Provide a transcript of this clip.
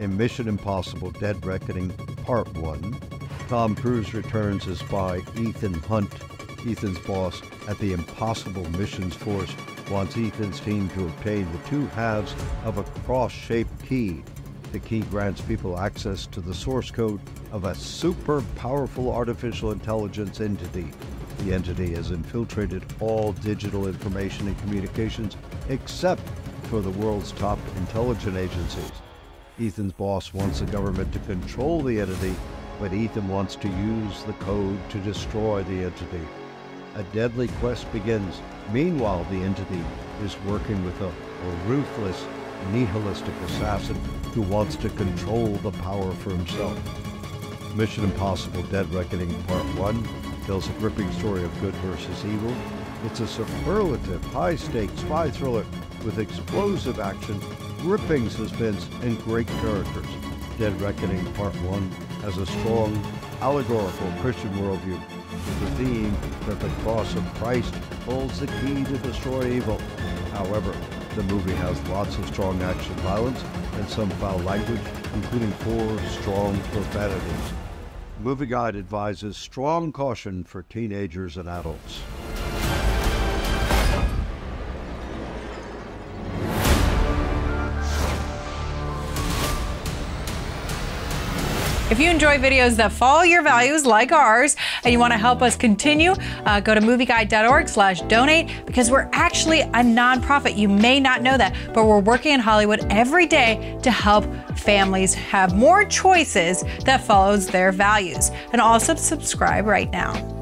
in Mission Impossible Dead Reckoning Part 1. Tom Cruise returns as spy Ethan Hunt. Ethan's boss at the Impossible Missions Force wants Ethan's team to obtain the two halves of a cross shaped key. The key grants people access to the source code of a super powerful artificial intelligence entity. The entity has infiltrated all digital information and communications except for the world's top intelligence agencies. Ethan's boss wants the government to control the entity, but Ethan wants to use the code to destroy the entity. A deadly quest begins. Meanwhile, the entity is working with a, ruthless, nihilistic assassin who wants to control the power for himself. Mission Impossible Dead Reckoning Part 1 tells a gripping story of good versus evil. It's a superlative, high stakes spy thriller with explosive action, gripping suspense, and great characters. Dead Reckoning Part 1 has a strong allegorical Christian worldview with the theme that the cross of Christ holds the key to destroy evil. However, the movie has lots of strong action violence and some foul language, including four strong profanities. Movie Guide advises strong caution for teenagers and adults. If you enjoy videos that follow your values like ours and you want to help us continue, uh, go to movieguide.org slash donate because we're actually a nonprofit. You may not know that, but we're working in Hollywood every day to help families have more choices that follows their values. And also subscribe right now.